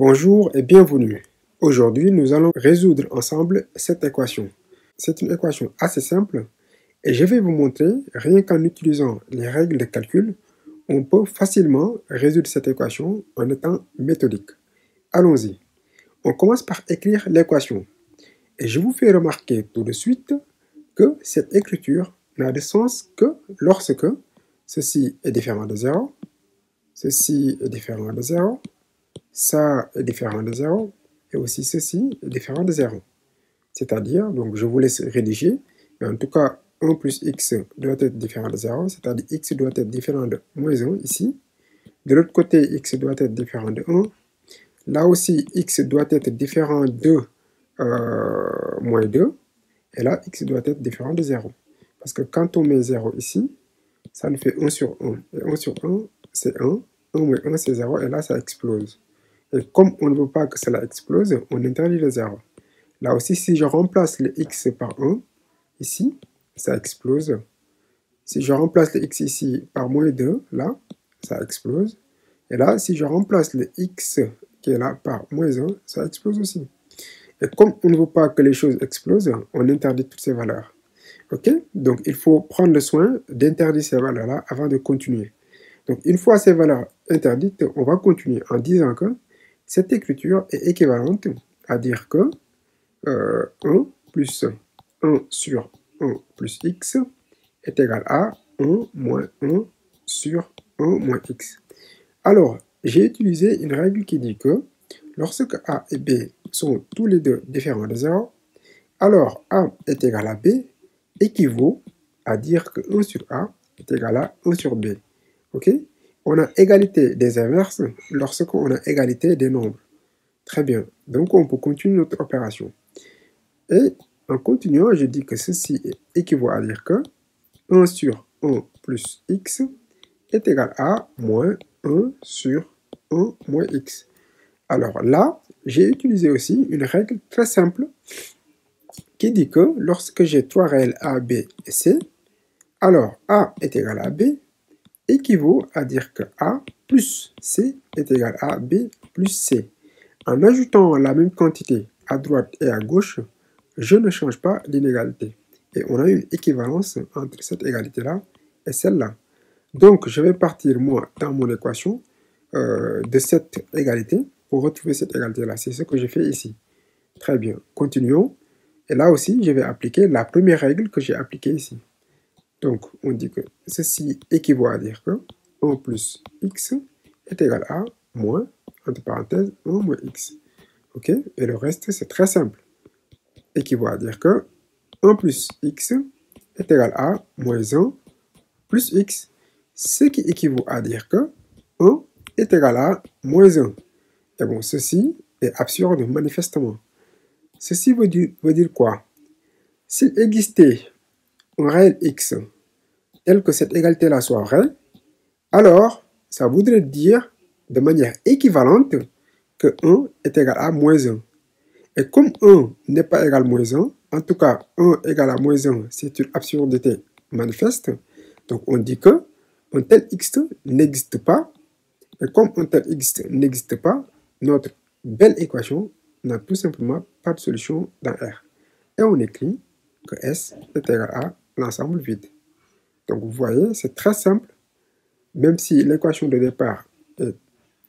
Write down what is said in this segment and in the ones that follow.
Bonjour et bienvenue. Aujourd'hui, nous allons résoudre ensemble cette équation. C'est une équation assez simple et je vais vous montrer, rien qu'en utilisant les règles de calcul, on peut facilement résoudre cette équation en étant méthodique. Allons-y. On commence par écrire l'équation. Et je vous fais remarquer tout de suite que cette écriture n'a de sens que lorsque ceci est différent de 0, ceci est différent de 0, ça est différent de 0, et aussi ceci est différent de 0. C'est-à-dire, donc je vous laisse rédiger, mais en tout cas, 1 plus x doit être différent de 0, c'est-à-dire x doit être différent de moins 1 ici. De l'autre côté, x doit être différent de 1. Là aussi, x doit être différent de euh, moins 2. Et là, x doit être différent de 0. Parce que quand on met 0 ici, ça nous fait 1 sur 1. Et 1 sur 1, c'est 1. 1 moins 1, c'est 0. Et là, ça explose. Et comme on ne veut pas que cela explose, on interdit le 0. Là aussi, si je remplace le x par 1, ici, ça explose. Si je remplace le x ici par moins 2, là, ça explose. Et là, si je remplace le x qui est là par moins 1, ça explose aussi. Et comme on ne veut pas que les choses explosent, on interdit toutes ces valeurs. Ok? Donc, il faut prendre le soin d'interdire ces valeurs-là avant de continuer. Donc, une fois ces valeurs interdites, on va continuer en disant que cette écriture est équivalente à dire que 1 euh, plus 1 sur 1 plus x est égal à 1 moins 1 sur 1 moins x. Alors, j'ai utilisé une règle qui dit que lorsque a et b sont tous les deux différents de 0, alors a est égal à b équivaut à dire que 1 sur a est égal à 1 sur b. Ok? On a égalité des inverses lorsqu'on a égalité des nombres. Très bien. Donc, on peut continuer notre opération. Et en continuant, je dis que ceci équivaut à dire que 1 sur 1 plus x est égal à moins 1 sur 1 moins x. Alors là, j'ai utilisé aussi une règle très simple qui dit que lorsque j'ai trois réels a, b et c, alors a est égal à b équivaut à dire que A plus C est égal à B plus C. En ajoutant la même quantité à droite et à gauche, je ne change pas d'inégalité. Et on a une équivalence entre cette égalité-là et celle-là. Donc, je vais partir, moi, dans mon équation euh, de cette égalité pour retrouver cette égalité-là. C'est ce que j'ai fait ici. Très bien. Continuons. Et là aussi, je vais appliquer la première règle que j'ai appliquée ici. Donc, on dit que ceci équivaut à dire que 1 plus x est égal à moins, entre parenthèses, 1 moins x. OK? Et le reste, c'est très simple. Équivaut à dire que 1 plus x est égal à moins 1 plus x. Ce qui équivaut à dire que 1 est égal à moins 1. Et bon, ceci est absurde manifestement. Ceci veut dire, veut dire quoi? S'il existait réel x tel que cette égalité-là soit vraie, alors ça voudrait dire de manière équivalente que 1 est égal à moins 1. Et comme 1 n'est pas égal à moins 1, en tout cas 1 égal à moins 1, c'est une absurdité manifeste, donc on dit que un tel x n'existe pas, et comme un tel x n'existe pas, notre belle équation n'a tout simplement pas de solution dans R. Et on écrit que S est égal à l'ensemble vide. Donc vous voyez, c'est très simple, même si l'équation de départ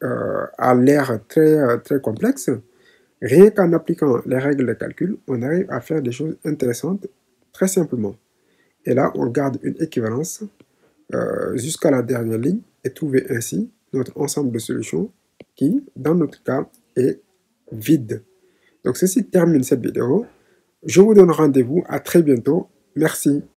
euh, a l'air très, euh, très complexe, rien qu'en appliquant les règles de calcul, on arrive à faire des choses intéressantes très simplement. Et là, on garde une équivalence euh, jusqu'à la dernière ligne et trouver ainsi notre ensemble de solutions qui, dans notre cas, est vide. Donc ceci termine cette vidéo. Je vous donne rendez-vous à très bientôt. Merci.